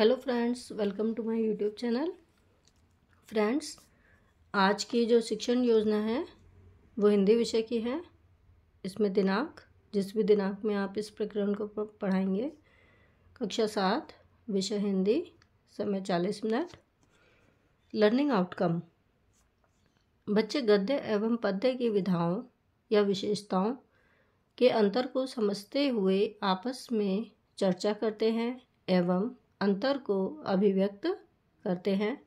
Hello friends welcome to my YouTube channel friends आज की जो शिक्षण योजना है, वो हिंदी विषय की है। इसमें दिनांक, जिस भी दिनांक में आप इस प्रकरण को पढ़ाएँगे, कक्षा सात, विषय हिंदी, समय चालीस मिनट लर्निंग आउटकम बच्चे गद्य एवं पद्य की विधाओं या विशेषताओं के अंतर को समझते हुए आपस में चर्चा करते हैं एवं अंतर को अभिव्यक्त करते हैं।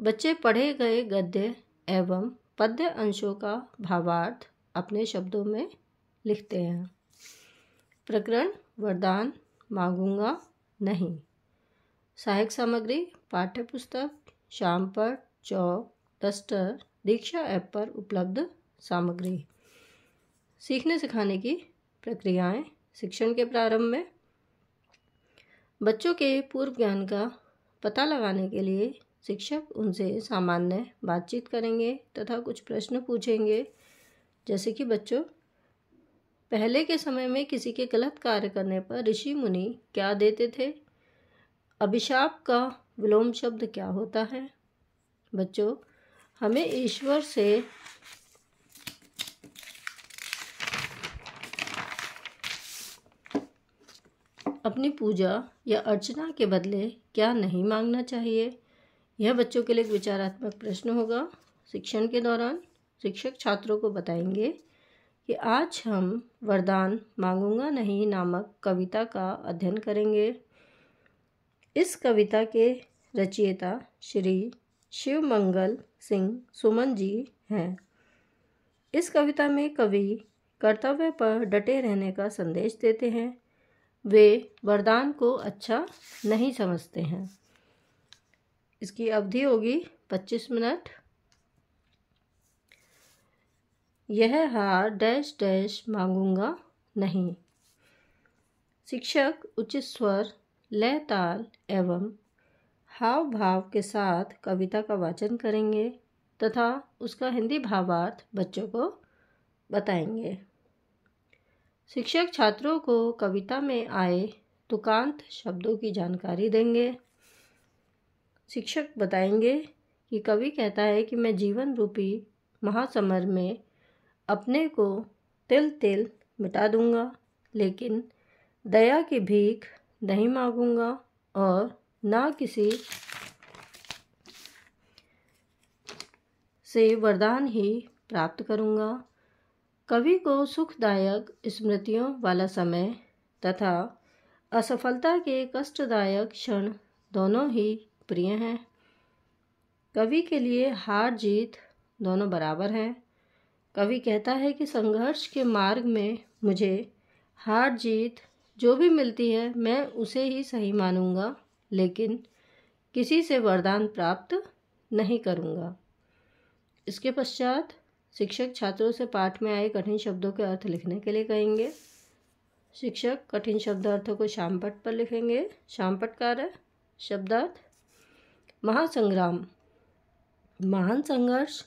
बच्चे पढ़े गए गद्य एवं पद्य अंशों का भावार्थ अपने शब्दों में लिखते हैं। प्रकरण वरदान मांगूँगा नहीं। सहायक सामग्री पाठ्य पुस्तक शाम पर चौक डस्टर दीक्षा ऐप पर उपलब्ध सामग्री। सीखने सिखाने की प्रक्रियाएँ, शिक्षण के प्रारंभ में बच्चों के पूर्व ज्ञान का पता लगाने के लिए शिक्षक उनसे सामान्य बातचीत करेंगे तथा कुछ प्रश्न पूछेंगे। जैसे कि बच्चों, पहले के समय में किसी के गलत कार्य करने पर ऋषि मुनि क्या देते थे? अभिशाप का विलोम शब्द क्या होता है? बच्चों, हमें ईश्वर से अपनी पूजा या अर्चना के बदले क्या नहीं मांगना चाहिए? यह बच्चों के लिए एक विचारात्मक प्रश्न होगा। शिक्षण के दौरान शिक्षक छात्रों को बताएँगे कि आज हम वरदान मांगूँगा नहीं नामक कविता का अध्ययन करेंगे। इस कविता के रचयिता श्री शिव मंगल सिंह सुमन जी हैं। इस कविता में कवि कर्तव्य पर डटे रहने का संदेश देते हैं। वे वरदान को अच्छा नहीं समझते हैं। इसकी अवधि होगी पच्चीस मिनट। यह हार डैश डैश मांगूँगा नहीं। शिक्षक उचित स्वर, लय ताल एवं हाव भाव के साथ कविता का वाचन करेंगे तथा उसका हिंदी भावार्थ बच्चों को बताएँगे। शिक्षक छात्रों को कविता में आए तुकांत शब्दों की जानकारी देंगे। शिक्षक बताएँगे कि कवि कहता है कि मैं जीवन रूपी महासमर में अपने को तिल तिल मिटा दूँगा, लेकिन दया की भीख नहीं मांगूँगा और ना किसी से वरदान ही प्राप्त करूँगा। कवि को सुखदायक स्मृतियों वाला समय तथा असफलता के कष्टदायक क्षण दोनों ही प्रिय हैं। कवि के लिए हार जीत दोनों बराबर हैं। कवि कहता है कि संघर्ष के मार्ग में मुझे हार जीत जो भी मिलती है, मैं उसे ही सही मानूँगा, लेकिन किसी से वरदान प्राप्त नहीं करूँगा। इसके पश्चात शिक्षक छात्रों से पाठ में आए कठिन शब्दों के अर्थ लिखने के लिए कहेंगे। शिक्षक कठिन शब्द अर्थों को शामपट पर लिखेंगे। शामपट कार्य शब्दार्थ, महासंग्राम, महान संघर्ष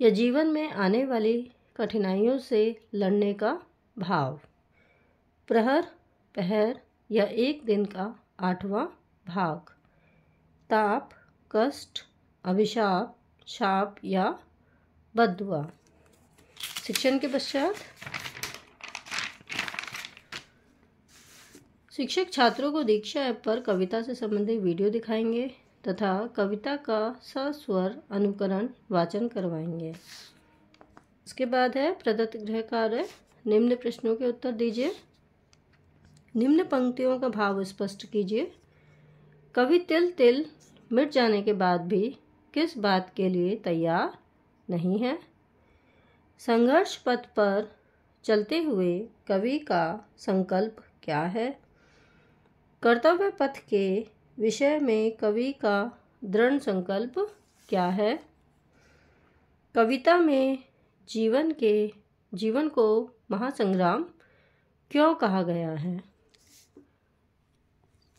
या जीवन में आने वाली कठिनाइयों से लड़ने का भाव। प्रहर, पहर या एक दिन का आठवां भाग। ताप, कष्ट, अभिशाप, शाप या बदुआ। शिक्षण के पश्चात शिक्षक छात्रों को दीक्षा ऐप पर कविता से संबंधित वीडियो दिखाएँगे तथा कविता का सस्वर, अनुकरण, वाचन करवाएँगे। इसके बाद है प्रदत्त गृह कार्य। निम्न प्रश्नों के उत्तर दीजिए। निम्न पंक्तियों का भाव स्पष्ट कीजिए। कवि तिल तिल मिट जाने के बाद भी किस बात के लिए तैयार? नहीं है। संघर्ष पथ पर चलते हुए कवि का संकल्प क्या है? कर्तव्य पथ के विषय में कवि का दृढ़ संकल्प क्या है? कविता में जीवन के, जीवन को महासंग्राम क्यों कहा गया है?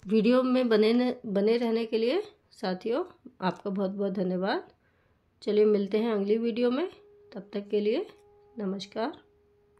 वीडियो में बने बने रहने के लिए साथियों, आपका बहुत बहुत धन्यवाद। चलिए मिलते हैं अगली वीडियो में तब तक के लिए नमस्कार।